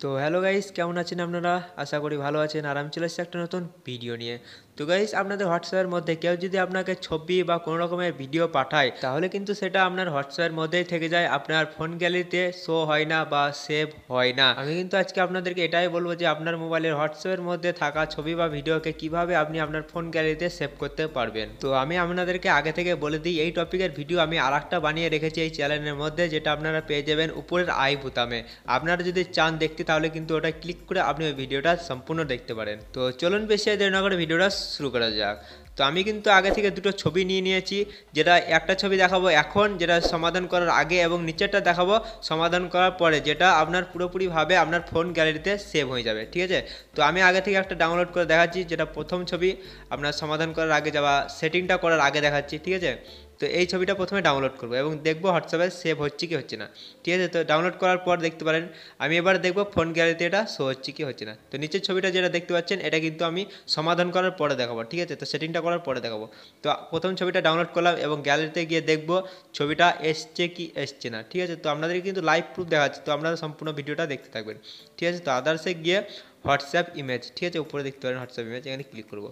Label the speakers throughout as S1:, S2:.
S1: তো hello guys কেমন আছেন আপনারা? আশা করি ভালো আছেন। আর আমি চলে এসেছি একটা নতুন ভিডিও নিয়ে। তো গাইস আপনাদের হোয়াটসঅ্যাপের মধ্যে কেউ যদি আপনাকে ছবি বা কোনো রকমের ভিডিও পাঠায়, তাহলে কিন্তু সেটা আপনার হোয়াটসঅ্যাপের মধ্যেই থেকে যায়। আপনার ফোন গ্যালারিতে শো হয় না বা সেভ হয় না। আমি কিন্তু আজকে আপনাদেরকে এটাই বলব যে আপনার মোবাইলের হোয়াটসঅ্যাপের মধ্যে থাকা ছবি বা ভিডিওকে কীভাবে আপনি আপনার ফোন গ্যালারিতে সেভ করতে পারবেন। তো আমি আপনাদেরকে আগে থেকে বলে দিই, এই টপিকের ভিডিও আমি আর বানিয়ে রেখেছি এই চ্যানেলের মধ্যে, যেটা আপনারা পেয়ে যাবেন উপরের আই বুতামে। আপনারা যদি চান দেখতে, তাহলে কিন্তু ওটা ক্লিক করে আপনি ওই ভিডিওটা সম্পূর্ণ দেখতে পারেন। তো চলুন বেশি না করে ভিডিওটা শুরু করা যাক। তো আমি কিন্তু আগে থেকে দুটো ছবি নিয়ে নিয়েছি, যেটা একটা ছবি দেখাবো এখন, যেটা সমাধান করার আগে এবং নিচেরটা দেখাবো সমাধান করার পরে, যেটা আপনার পুরোপুরিভাবে আপনার ফোন গ্যালারিতে সেভ হয়ে যাবে, ঠিক আছে? তো আমি আগে থেকে একটা ডাউনলোড করে দেখাচ্ছি, যেটা প্রথম ছবি, আপনার সমাধান করার আগে যাওয়া সেটিংটা করার আগে দেখাচ্ছি, ঠিক আছে? তো এই ছবিটা প্রথমে ডাউনলোড করব এবং দেখব হোয়াটসঅ্যাপে সেভ হচ্ছে কি হচ্ছে না, ঠিক আছে? তো ডাউনলোড করার পর দেখতে পারেন, আমি এবার দেখব ফোন গ্যালারিতে এটা শো হচ্ছে কি হচ্ছে না। তো নিচের ছবিটা যেটা দেখতে পাচ্ছেন, এটা কিন্তু আমি সমাধান করার পরে দেখাবো, ঠিক আছে? তো সেটিংটা করার পরে দেখাবো। তো প্রথম ছবিটা ডাউনলোড করলাম এবং গ্যালারিতে গিয়ে দেখব ছবিটা এসছে কি এসছে না। ঠিক আছে? তো আপনাদের কিন্তু লাইভ প্রুফ দেখাচ্ছে। তো আপনারা সম্পূর্ণ ভিডিওটা দেখতে থাকবেন। ঠিক আছে? তো আদার্সে গিয়ে হোয়াটসঅ্যাপ ইমেজ ঠিক আছে? উপরে দেখতে পারেন হোয়াটসঅ্যাপ ইমেজ এখানে ক্লিক করব।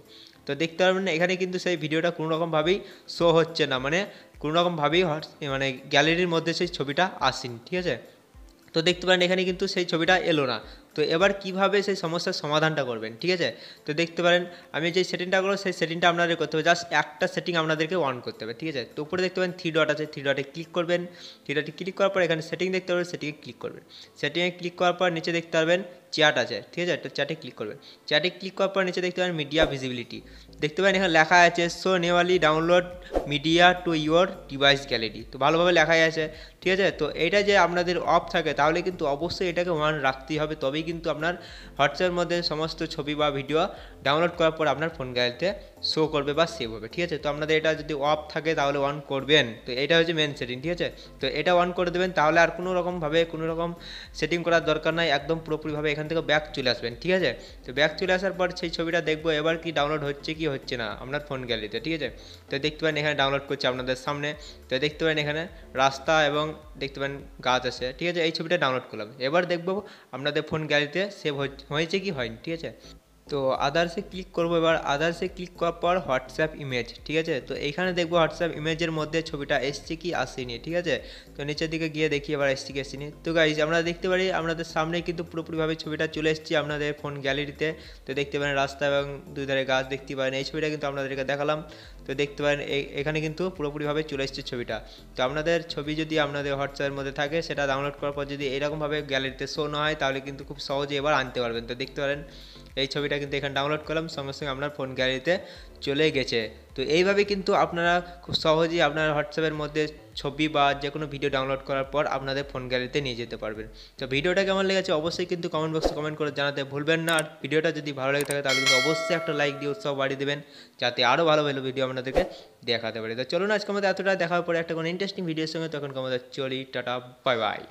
S1: তো দেখতে পারবেন এখানে কিন্তু সেই ভিডিওটা কোনো রকমভাবেই শো হচ্ছে না। মানে কোনো রকমভাবেই মানে গ্যালারির মধ্যে সেই ছবিটা আসেনি। ঠিক আছে? তো দেখতে পারেন, এখানে কিন্তু সেই ছবিটা এলো না। তো এবার কীভাবে সেই সমস্যার সমাধানটা করবেন, ঠিক আছে? তো দেখতে পারেন, আমি যে সেটিংটা করব, সেই সেটিংটা আপনাদের করতে হবে। জাস্ট একটা সেটিং আপনাদেরকে অন করতে হবে, ঠিক আছে? তো উপরে দেখতে পাবেন থ্রি ডট আছে থ্রি ডটে ক্লিক করবেন। থ্রি ডটে ক্লিক করার পর এখানে সেটিং দেখতে পারবেন সেটিংয়ে ক্লিক করবেন। সেটিংয়ে ক্লিক করার পর নিচে দেখতে পারবেন চ্যাট আছে, ঠিক আছে? তো চ্যাটে ক্লিক করবেন। চ্যাটে ক্লিক করার পর নিচে দেখতে পাবেন মিডিয়া ভিজিবিলিটি দেখতে পাবেন এখানে লেখা আছে so নেওয়ালি download media to your device gallery তো ভালোভাবে লেখাই আছে, ঠিক আছে? তো এটা যে আপনাদের অফ থাকে, তাহলে কিন্তু অবশ্যই এটাকে ওয়ান রাখতেই হবে। তবেই কিন্তু আপনার হোয়াটসঅ্যাপের মধ্যে সমস্ত ছবি বা ভিডিও ডাউনলোড করার পর আপনার ফোন গ্যালারিতে শো করবে বা সেভ হবে, ঠিক আছে? তো আপনাদের এটা যদি অফ থাকে তাহলে অন করবেন। তো এটা হচ্ছে মেন সেটিং ঠিক আছে? তো এটা অন করে দেবেন, তাহলে আর কোনো রকমভাবে কোনো রকম সেটিং করার দরকার নাই, একদম পুরোপুরিভাবে এখান থেকে ব্যাক চলে আসবেন, ঠিক আছে? তো ব্যাক চলে আসার পর সেই ছবিটা দেখব, এবার কি ডাউনলোড হচ্ছে কি হচ্ছে না, আপনার ফোন গ্যালারিতে ঠিক আছে? তো দেখতে পারেন এখানে ডাউনলোড করছে আপনাদের সামনে। তো দেখতে পারেন এখানে রাস্তা এবং দেখতে পারেন গাছ আছে, ঠিক আছে? এই ছবিটা ডাউনলোড করলাম। এবার দেখব আপনাদের ফোন গ্যালারিতে সেভ হয়েছে কি হয়নি ঠিক আছে? তো আদার্সে ক্লিক করব এবার আদার্সে ক্লিক করার পর হোয়াটসঅ্যাপ ইমেজ ঠিক আছে? তো এইখানে দেখব হোয়াটসঅ্যাপ ইমেজের মধ্যে ছবিটা এসছে কি আসেনি, ঠিক আছে? তো নিচের দিকে গিয়ে দেখি এবার এসছে কি এসেনি তো গাইজ আমরা দেখতে পারি আপনাদের সামনে কিন্তু পুরোপুরিভাবে ছবিটা চলে এসেছি আপনাদের ফোন গ্যালারিতে তো। দেখতে পারেন রাস্তা এবং দুই ধারে গাছ দেখতে পারেন, এই ছবিটা কিন্তু আপনাদেরকে দেখালাম। তো দেখতে পারেন এখানে কিন্তু পুরোপুরিভাবে চলে এসছে ছবিটা। তো আপনাদের ছবি যদি আপনাদের হোয়াটসঅ্যাপের মধ্যে থাকে, সেটা ডাউনলোড করার পর যদি এরকমভাবে গ্যালারিতে শো না হয়, তাহলে কিন্তু খুব সহজে এবার আনতে পারবেন। তো দেখতে পারেন এই ছবিটা কিন্তু এখানে ডাউনলোড করলাম, সঙ্গে সঙ্গে আপনার ফোন গ্যালারিতে চলে গেছে। তো এইভাবে কিন্তু আপনারা খুব সহজেই আপনার হোয়াটসঅ্যাপের মধ্যে ছবি বা যে কোনো ভিডিও ডাউনলোড করার পর আপনাদের ফোন গ্যালারিতে নিয়ে যেতে পারবেন। তো ভিডিওটা কেমন লেগেছে অবশ্যই কিন্তু কমেন্ট বক্সে কমেন্ট করে জানাতে ভুলবেন না। আর ভিডিওটা যদি ভালো লেগে থাকে তাহলে কিন্তু অবশ্যই একটা লাইক দিয়ে উৎসাহ বাড়িয়ে দেবেন, যাতে আরও ভালো ভালো ভিডিও আপনাদেরকে দেখাতে পারি। তো চলুন আজকে আমাদের এতটা দেখার পরে একটা কোনো ইন্টারেস্টিং ভিডিওর সঙ্গে তখন আমাদের চলি, tata bye bye